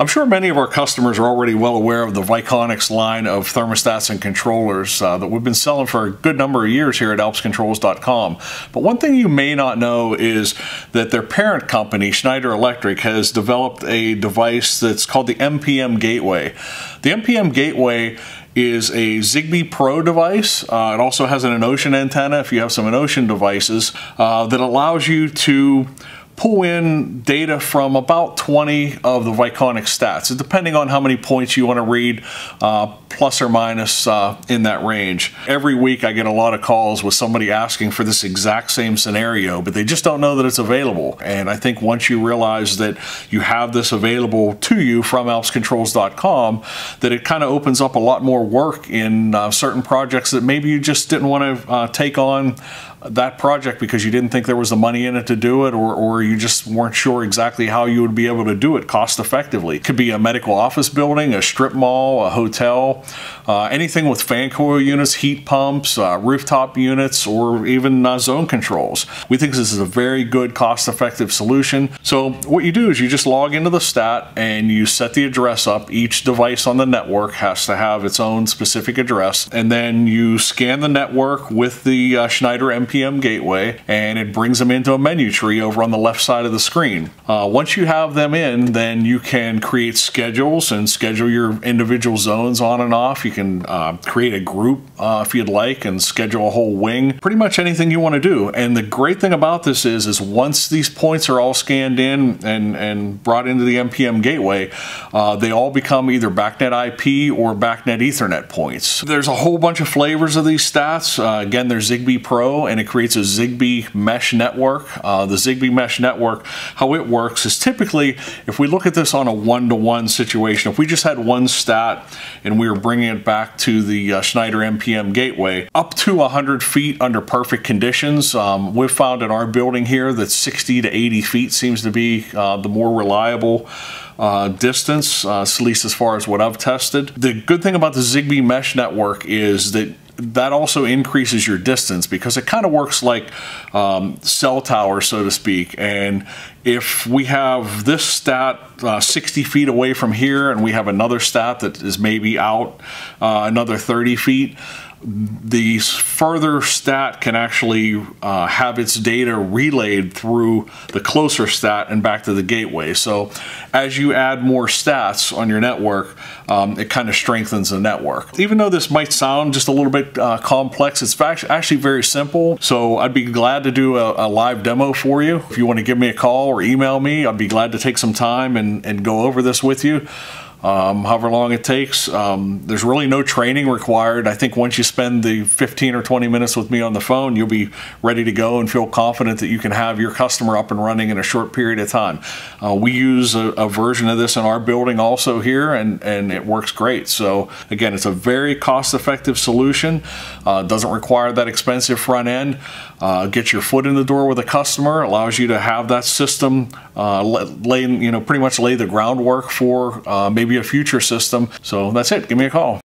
I'm sure many of our customers are already well aware of the Viconics line of thermostats and controllers uh, that we've been selling for a good number of years here at alpscontrols.com. But one thing you may not know is that their parent company, Schneider Electric, has developed a device that's called the MPM Gateway. The MPM Gateway is a Zigbee Pro device. Uh, it also has an EnOcean antenna if you have some EnOcean devices uh, that allows you to pull in data from about 20 of the Viconic stats, depending on how many points you want to read, uh, plus or minus uh, in that range. Every week I get a lot of calls with somebody asking for this exact same scenario, but they just don't know that it's available. And I think once you realize that you have this available to you from alpscontrols.com, that it kind of opens up a lot more work in uh, certain projects that maybe you just didn't want to uh, take on that project because you didn't think there was the money in it to do it or, or you just weren't sure exactly how you would be able to do it cost effectively. It could be a medical office building, a strip mall, a hotel, uh, anything with fan coil units, heat pumps, uh, rooftop units, or even uh, zone controls. We think this is a very good cost effective solution. So what you do is you just log into the stat and you set the address up. Each device on the network has to have its own specific address and then you scan the network with the uh, Schneider MP MPM gateway and it brings them into a menu tree over on the left side of the screen. Uh, once you have them in, then you can create schedules and schedule your individual zones on and off. You can uh, create a group uh, if you'd like and schedule a whole wing. Pretty much anything you want to do. And the great thing about this is, is once these points are all scanned in and, and brought into the MPM gateway, uh, they all become either BACnet IP or BACnet Ethernet points. There's a whole bunch of flavors of these stats. Uh, again, there's Zigbee Pro and it creates a Zigbee mesh network. Uh, the Zigbee mesh network, how it works is typically, if we look at this on a one-to-one -one situation, if we just had one stat and we were bringing it back to the uh, Schneider MPM gateway, up to 100 feet under perfect conditions, um, we've found in our building here that 60 to 80 feet seems to be uh, the more reliable uh, distance, uh, at least as far as what I've tested. The good thing about the Zigbee mesh network is that that also increases your distance because it kind of works like um, cell tower, so to speak. And if we have this stat uh, 60 feet away from here and we have another stat that is maybe out uh, another 30 feet, the further stat can actually uh, have its data relayed through the closer stat and back to the gateway. So as you add more stats on your network, um, it kind of strengthens the network. Even though this might sound just a little bit uh, complex, it's actually very simple. So I'd be glad to do a, a, live demo for you. If you want to give me a call or email me, I'd be glad to take some time and, and go over this with you um, however long it takes. Um, there's really no training required. I think once you spend the 15 or 20 minutes with me on the phone, you'll be ready to go and feel confident that you can have your customer up and running in a short period of time. Uh, we use a, a, version of this in our building also here, and, and it works great. So again, it's a very cost-effective solution. Uh, doesn't require that expensive front end. Uh, get your foot in the door with a customer, allows you to have that system uh, lay, you know, pretty much lay the groundwork for uh, maybe a future system. So that's it. Give me a call.